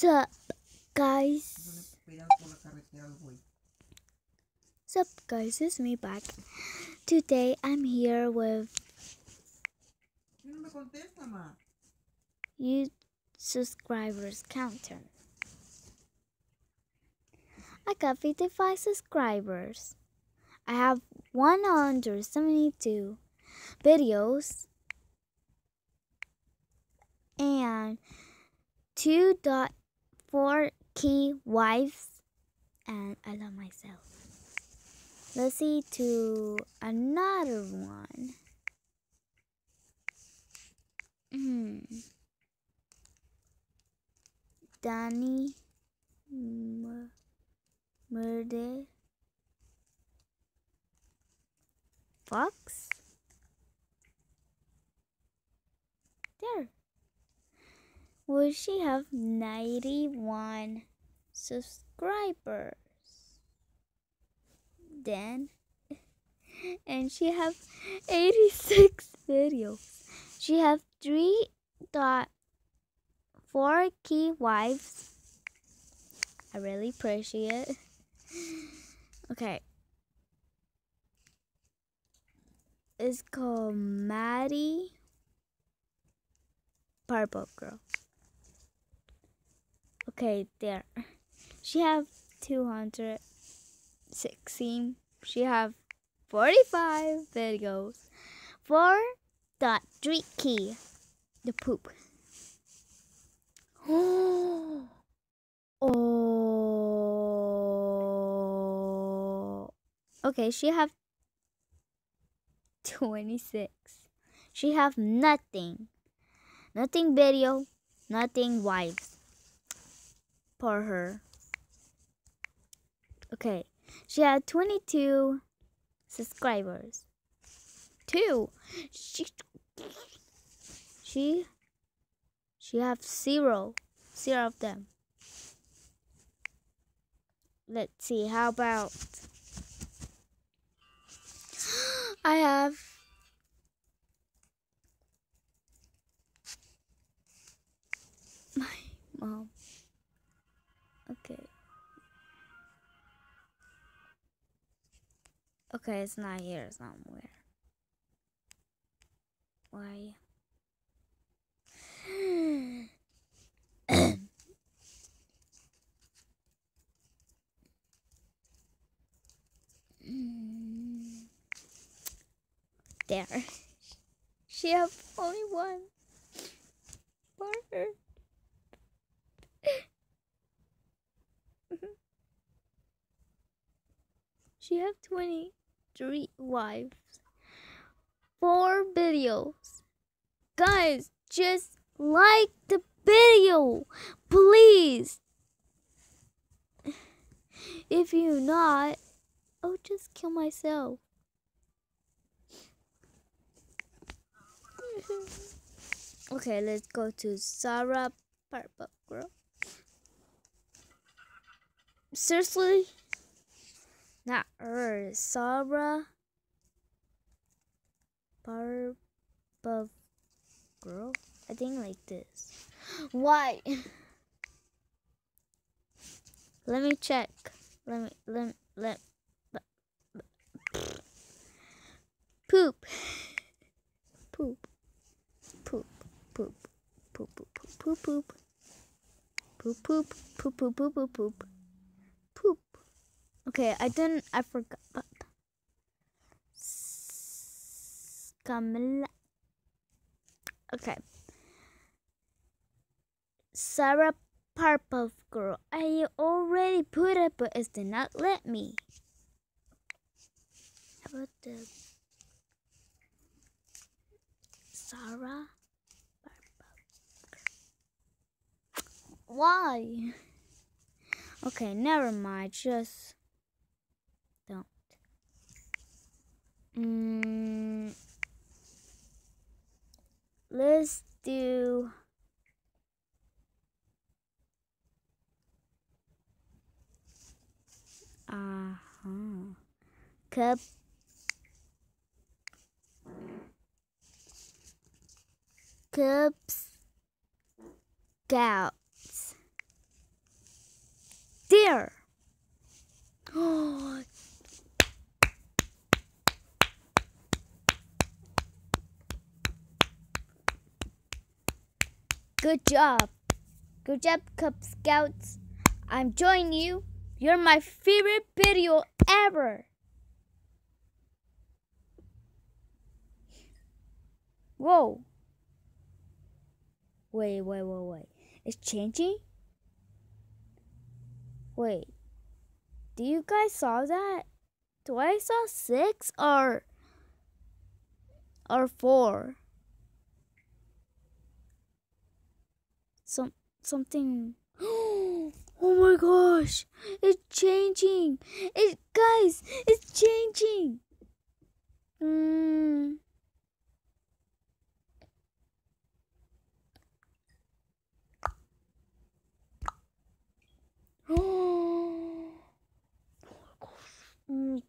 Sup, guys? Sup, guys? It's me back. Today I'm here with ¿Quién no me contesta, ma? you subscribers counter. I got 55 subscribers. I have 172 videos and 2.4 key wives and I love myself. Let's see to another one. Hmm. Danny Mur- Murder Fox? There. Will she have 91 subscribers? Then, and she have 86 videos. She have 3.4 key wives. I really appreciate it. Okay. It's called Maddie Purple Girl. Okay, there. She have 216. She have 45 videos. 4.3 key. The poop. oh. Okay, she have 26. She have nothing. Nothing video, nothing wives for her. Okay, she had 22 subscribers. Two. She she she have zero. Zero of them. Let's see, how about I have my mom. Okay. Okay, it's not here It's somewhere. Why? there. She have only one. For her. She have 23 wives. Four videos. Guys, just like the video, please. If you not, I'll just kill myself. okay, let's go to Sarah Purple Girl. Seriously? Not her. Sarah Purple Girl? I think like this. Why? Let me check. Let me let let poop poop poop poop poop poop poop poop poop poop poop poop poop poop okay i didn't i forgot okay sarah purple girl i already put it but it did not let me how about the Sarah? Why? Okay, never mind. Just Mm, let's do. Uh huh. Cup Cubs Scouts. there. Oh, Good job. Good job, Cub Scouts. I'm joining you. You're my favorite video ever. Whoa. Wait, wait, wait, wait. It's changing? Wait. Do you guys saw that? Do I saw six or or four? Something Oh my gosh. It's changing. It guys, it's changing. Mm. Oh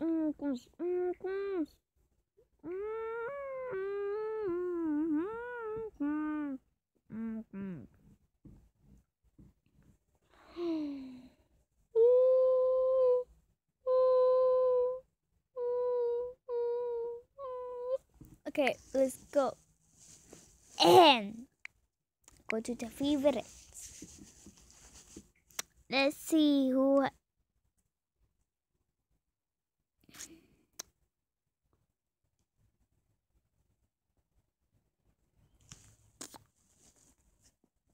my gosh. Okay, let's go. And go to the favorites. Let's see who.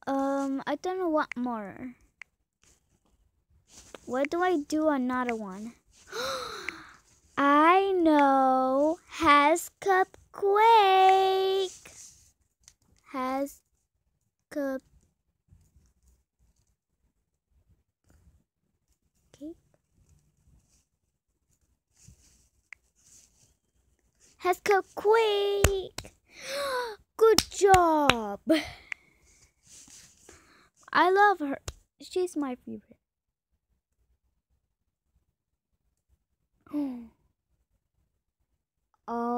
Um, I don't know what more. What do I do another one? I know has cupquake. Has cake. Has cupquake. Good job. I love her. She's my favorite. Oh. Oh,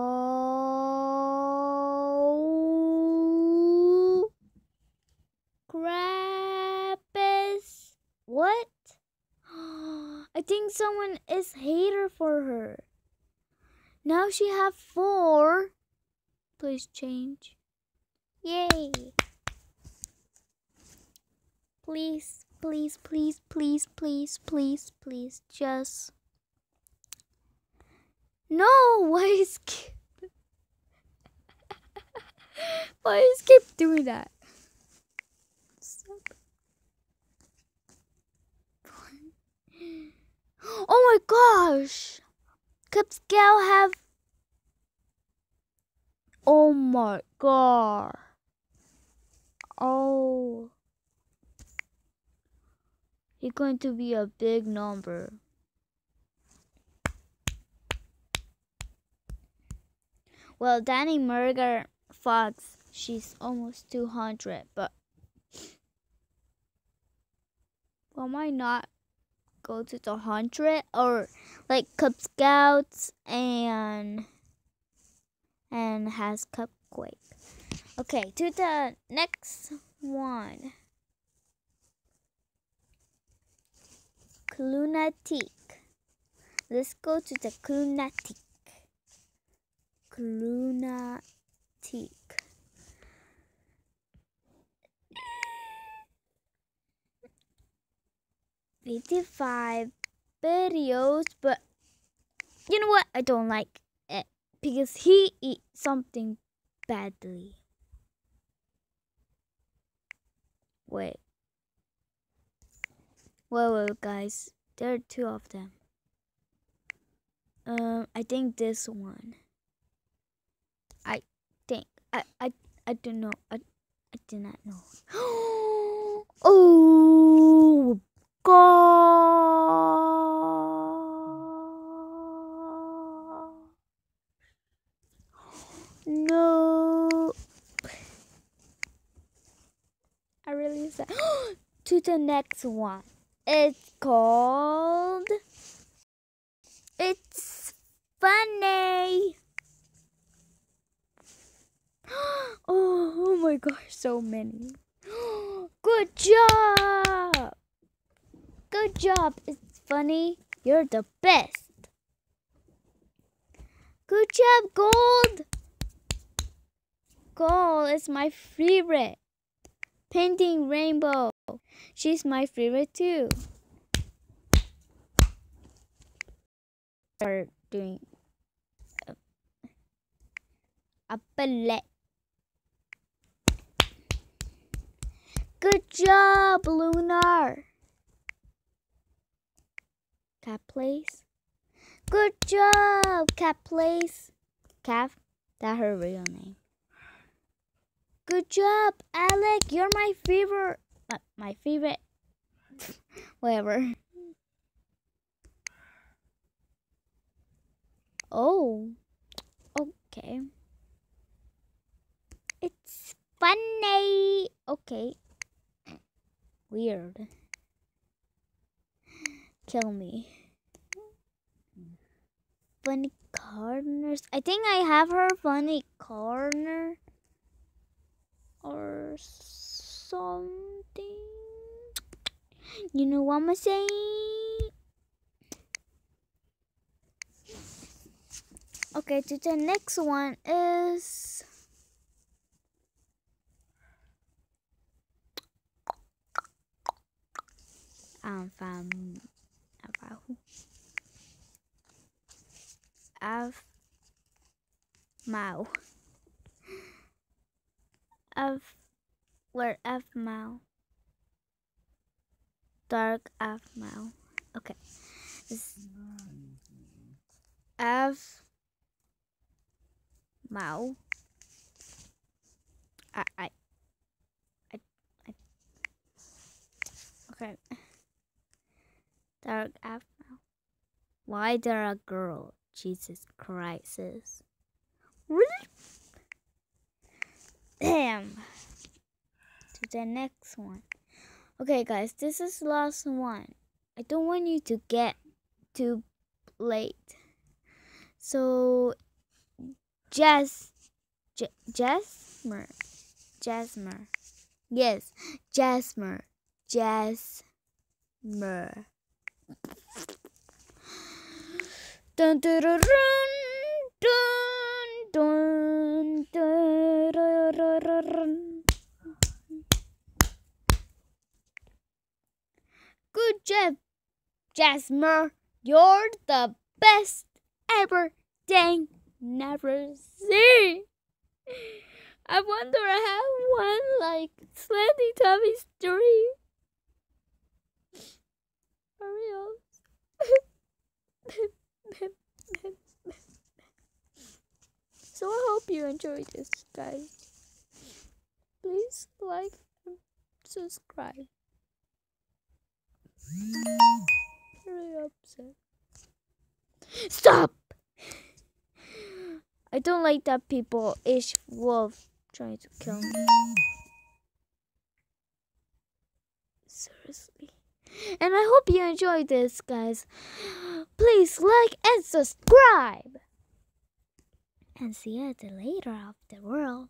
Krampus. What? I think someone is hater for her. Now she have four. Please change. Yay. Please, please, please, please, please, please, please, just. No, why is Skip? why is Skip doing that? Stop. Oh my gosh! Cub Scout have. Oh my god. Oh. He's going to be a big number. Well, Danny Murger Fox, she's almost 200, but well, why not go to the 100 or like Cub Scouts and and has Cupquake. Okay, to the next one. Clunatic. Let's go to the Clunatic. Clunatic. Fifty-five videos, but you know what? I don't like it because he eat something badly. Wait. Wait, wait, guys. There are two of them. Um, I think this one. I think I I I don't know. I I do not know. oh God! No. I really sad. to the next one. It's called. It's funny. Oh, oh my gosh, so many. Good job. Good job. ItsFunneh. You're the best. Good job, Gold. Gold is my favorite. Painting rainbow. She's my favorite too. We're doing a, a ballet. Good job, Lunar. Cat place. Good job, Cat place. Cat, that her real name. Good job, Alec. You're my favorite. Uh, my favorite. Whatever. Oh. Okay. It's funny. Okay. Weird. Kill me. Funny corners. I think I have her funny corner or something. You know what I'm saying? Okay, to the next one is about of Mao of where F Mao dark F Mao okay. This F Mao I I, I okay dark Mao why there a girl Jesus Christ Damn. To the next one. Okay, guys, this is last one. I don't want you to get too late. So, Jas, J- Jasmer, Jasmer. Yes, Jasmer, Jasmer. Dun, dun, dun, dun, dun, dun, dun, Good job, Jasmine. You're the best ever thing never see. I wonder I have one like Slendy Tommy's dream. Hurry so I hope you enjoyed this, guys. Please like and subscribe. Very upset. Stop! I don't like that people ish wolf trying to kill me. Seriously. And I hope you enjoyed this, guys. Please like and subscribe. And see you at the later of the world.